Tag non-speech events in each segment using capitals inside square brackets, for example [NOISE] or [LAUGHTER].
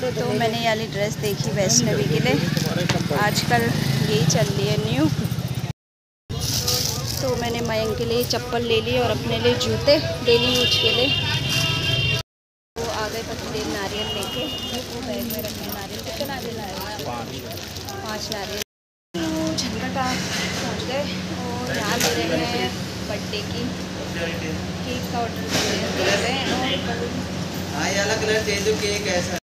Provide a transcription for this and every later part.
तो मैंने ये वाली ड्रेस देखी वैष्णवी के लिए। आजकल यही चल रही है न्यू तो मैंने मयंक के लिए चप्पल ले ली और अपने लिए जूते डेली यूज़ के लिए। वो आ गए पति नारियल लेके। वो बैग में रखे नारियल। कितने नारियल आए पाँच नारियल। झंडा पहुँच गए और यहाँ ले रहे हैं बर्थडे की केक का ऑर्डर दे रहे हैं। और कलर चाहिए तो केक ऐसा।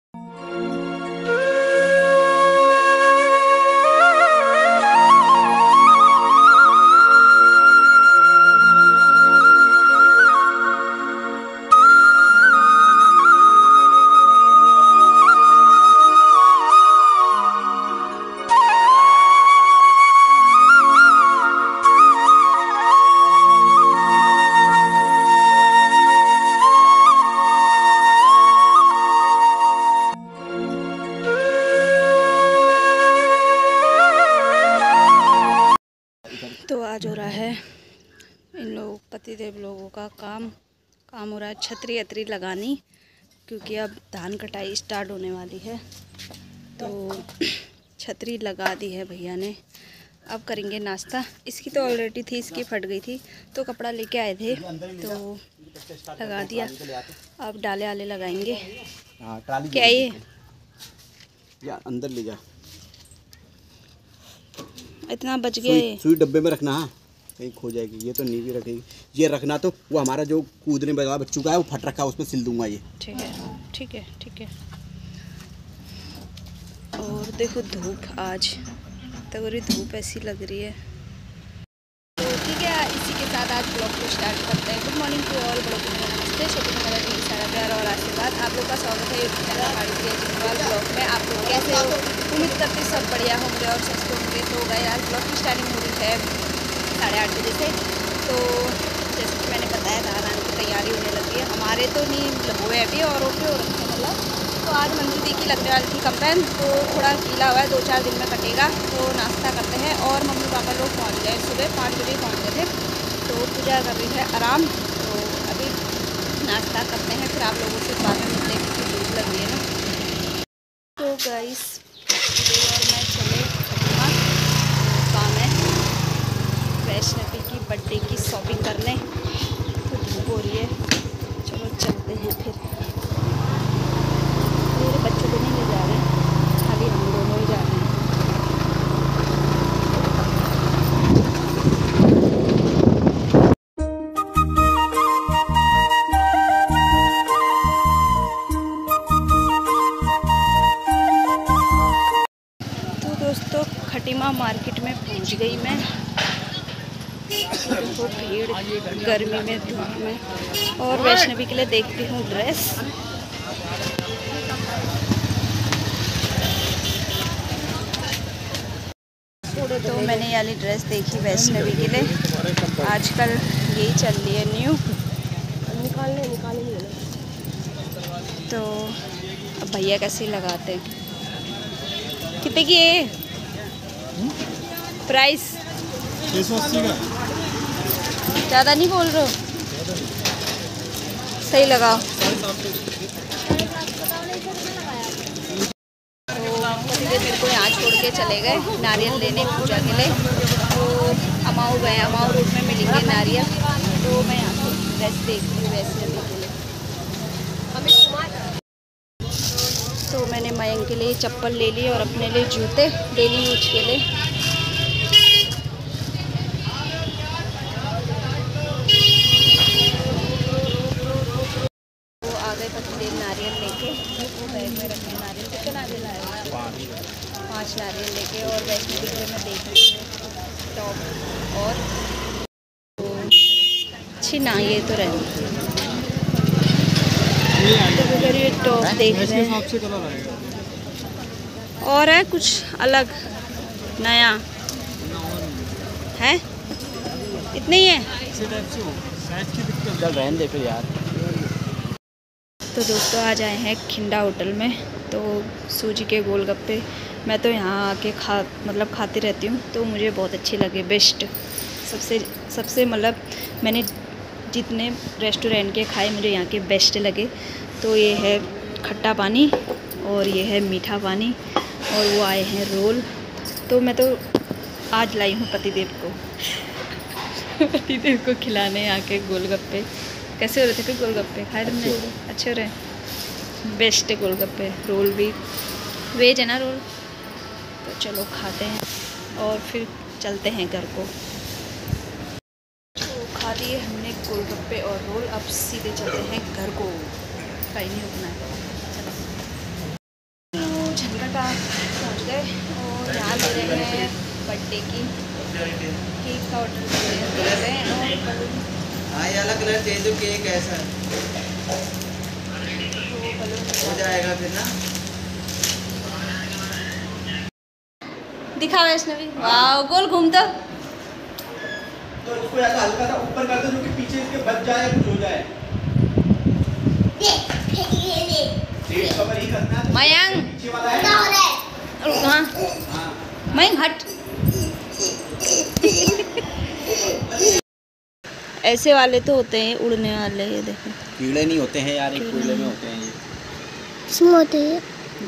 तो आज हो रहा है इन लोग पतिदेव लोगों का काम। काम हो रहा है छतरी अतरी लगानी क्योंकि अब धान कटाई स्टार्ट होने वाली है। तो छतरी लगा दी है भैया ने। अब करेंगे नाश्ता। इसकी तो ऑलरेडी थी इसकी फट गई थी। तो कपड़ा लेके आए थे तो लगा दिया। अब डाले आले लगाएँगे। हाँ क्या ये? या अंदर ले जा। इतना बच गया सुई सुई डब्बे में रखना हाँ कहीं खो जाएगी ये तो नहीं भी रखेगी। ये रखना तो वो हमारा जो कूदने वाला बच्चों का है वो फट रखा है उसमें सिल दूँगा ये। ठीक है ठीक है ठीक है। और देखो धूप आज तगड़ी धूप ऐसी लग रही है। तो ठीक है इसी के साथ आज ब्लॉग को स्टार्ट करते हैं। Good morning to all blog में नमस्ते छोटे मेरा ढेर सारा प्यार और आशीर्वाद आप लोग का स्वागत है यूट्यूब चैनल ब्लॉग में आप लोग कैसे हो? उम्मीद करते सब बढ़िया होंगे और स्वस्थ होंगे। तो गए आज ब्लॉग की स्टार्टिंग हो रही है साढ़े आठ बजे से। तो जैसे कि मैंने बताया आने की तैयारी होने लगी है। हमारे तो नहीं मतलब हुए अभी और ओके हो रखे हैं मतलब। तो आज मंजू दी की लगने वाली थी कंपेन तो थोड़ा गीला हुआ है दो चार दिन में कटेगा। तो नाश्ता करते हैं और मम्मी पापा लोग पहुँच गए सुबह, पाँच बजे पहुँच गए थे। तो पूजा कर रही है, आराम। तो नाश्ता करते हैं, फिर आप लोगों से बाद में मिलते हैं क्योंकि भूख लग रही है ना। तो गाइस और मैं चले काम है, वैष्णवी की बर्थडे की शॉपिंग करने। तो धूप हो रही है। चलो चलते हैं फिर। मार्केट में पहुँच गई मैं। देखो भीड़ गर्मी में धूप में। और वैष्णवी के लिए देखती हूँ ड्रेस तो मैंने ये वाली ड्रेस देखी वैष्णवी के लिए। आजकल यही चल रही है न्यू निकालने निकालेंगे तो अब भैया कैसे लगाते हैं? कितने की है प्राइस ज़्यादा नहीं बोल रहे हो? सही लगाओ। तो मेरे को यहाँ छोड़ के चले गए नारियल लेने पूजा के लिए। तो अमाऊ गए अमाऊ रोड में मिलेंगे नारियल। तो मैं यहाँ से ड्रेस देख रही हूँ वैसे अभी के लिए। तो मैंने मयंक के लिए चप्पल ले ली और अपने लिए जूते डेली यूज़ के लिए। आ गए नारियल लेके वो बैग में रखे नारियल कितने नारियल आए पाँच नारियल लेके और के लिए मैं देख रही हूँ टॉप और अच्छी ना ये तो रहे तो ये टॉप देख रहे हैं। और है कुछ अलग नया? है? इतने ही है? चल रहने दे फिर यार। तो दोस्तों आज आए हैं खिंडा होटल में। तो सूजी के गोलगप्पे मैं तो यहाँ आके खा मतलब खाती रहती हूँ। तो मुझे बहुत अच्छे लगे, बेस्ट। सबसे सबसे मतलब मैंने जितने रेस्टोरेंट के खाए, मुझे यहाँ के बेस्ट लगे। तो ये है खट्टा पानी और ये है मीठा पानी और वो आए हैं रोल। तो मैं तो आज लाई हूँ पतिदेव को। [LAUGHS] पतिदेव को खिलाने आके गोलगप्पे। कैसे हो रहे थे फिर गोलगप्पे? खाए तुमने? अच्छे हो रहे? बेस्ट है गोलगप्पे। रोल भी। वेज है ना रोल? तो चलो खाते हैं। और फिर चलते हैं घर को। तो खा लिए हमने गोलगप्पे और रोल। अब सीधे चलते हैं घर को। कहीं नहीं रुकना है। चलो झंडा पहुँच गए और यहाँ दे रहे हैं बर्थडे की। केक का ऑर्डर दे रहे हैं। और हाँ ये अलग कलर चाहिए जो केक ऐसा। तो हो जाएगा फिर ना? दिखा वैष्णवी। वाह गोल घूमता। तो इसको ऐसा हल्का सा ऊपर कर दो जो कि पीछे इसके बच जाए कुछ हो जाए। सीट कवर ही करना है, तो मयंक। पीछे वाला है। रुक हाँ। हाँ। मयंक हट। [LAUGHS] ऐसे वाले तो होते हैं उड़ने वाले ये देखो। कीड़े नहीं होते हैं यार एक कूड़े में होते हैं ये।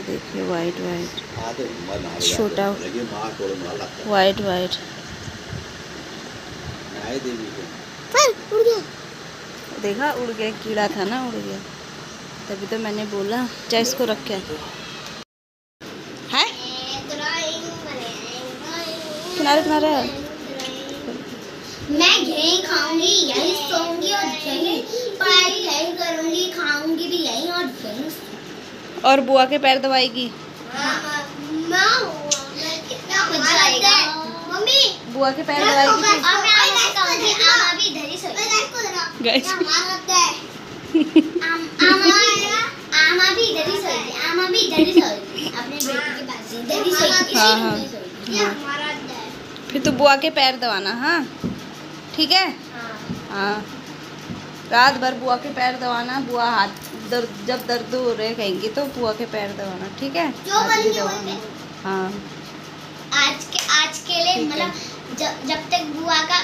देखिए वाइट वाइट छोटा। है। वाइट वाइट देखा उड़ गया कीड़ा था ना उड़ गया। तभी तो मैंने बोला चाहे इसको रख के है? किनारे किनारे मैं यही खाऊँगी यही सोऊँगी और यही पढ़ाई यही करूँगी खाऊँगी भी यही और यही और बुआ के पैर दबाएगी? माँ मैं कितना मज़ा आएगा। मम्मी बुआ के पैर दबाएगी फिर। और मैं आगे आमा भी इधर ही सोएगी आमा आमा भी इधर ही सोएगी ही अपने बेटी के पास इधर ही सोएगी हाँ, हाँ। है? फिर तो बुआ के पैर दबाना हाँ। ठीक है? हाँ। हाँ रात भर बुआ के पैर दबाना बुआ हाथ दर्द जब दर्द हो रहे कहेंगी तो बुआ के पैर दबाना ठीक है? हाथ भी दबाना। हाँ। आज के आज के लिए मतलब जब जब तक बुआ का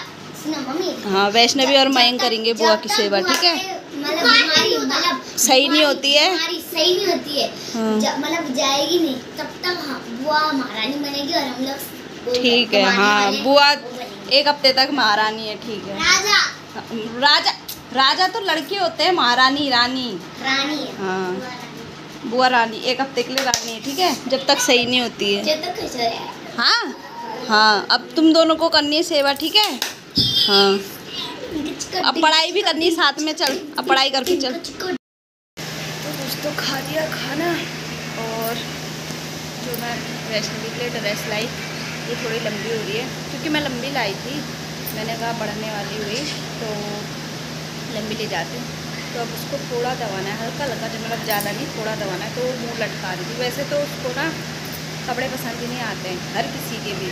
मम्मी। हाँ वैष्णवी और मयंक करेंगे बुआ की सेवा ठीक है? मतलब मतलब सही नहीं होती है। सही नहीं होती है। हाँ। मतलब जाएगी नहीं तब तक हम बुआ महारानी बनेगी और हम लोग ठीक है हाँ बुआ। एक हफ़्ते तक महारानी है ठीक है। राजा। राजा राजा तो लड़के होते हैं महारानी रानी। रानी है। हाँ। बुआ रानी। एक हफ़्ते के लिए रानी है ठीक है जब तक सही नहीं होती है। तो हो है हाँ हाँ अब तुम दोनों को करनी है सेवा ठीक है? हाँ। अब पढ़ाई भी करनी है साथ में चल अब पढ़ाई करके चल। तो दोस्तों खा लिया खाना और जो मैं वैष्णवी के लिए ड्रेस लाई ये थोड़ी लंबी हो रही है। क्योंकि मैं लंबी लाई थी, मैंने कहा बढ़ने वाली हुई तो लंबी ले जाती हूँ। तो अब उसको थोड़ा दबाना है, हल्का हल्का जो मतलब ज़्यादा नहीं, थोड़ा दबाना है तो मुँह लटका रही थी वैसे तो उसको ना कपड़े पसंद ही नहीं आते हैं, हर किसी के भी।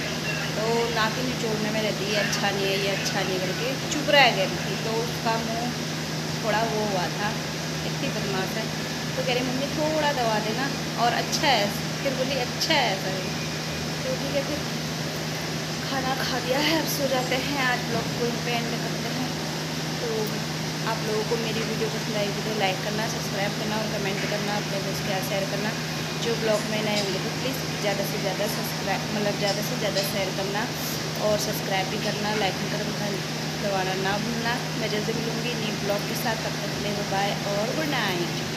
तो ही निचोड़ने में रहती है अच्छा नहीं है, ये अच्छा नहीं करके, चुप रह गई थी तो उसका मुँह थोड़ा वो हुआ था, इतनी बदमाश है। तो कह रही मम्मी, थोड़ा दबा देना, और अच्छा है, फिर बोली अच्छा है ही तो ठीक है, फिर खाना खा लिया है, अब सो जाते हैं। आज ब्लॉग को पे एंड करते हैं। तो आप लोगों को मेरी वीडियो पसंद आई वीडियो लाइक करना सब्सक्राइब करना और कमेंट करना, अपने दोस्त के साथ शेयर करना। जो ब्लॉग में नए होंगे तो प्लीज़ ज़्यादा से ज़्यादा सब्सक्राइब मतलब ज़्यादा से ज़्यादा शेयर करना और सब्सक्राइब भी करना लाइक कर दबाना ना भूलना। मैं जल्दी मिलूँगी न्यू ब्लॉग के साथ, तब तक लिए बाय और गुड नाइट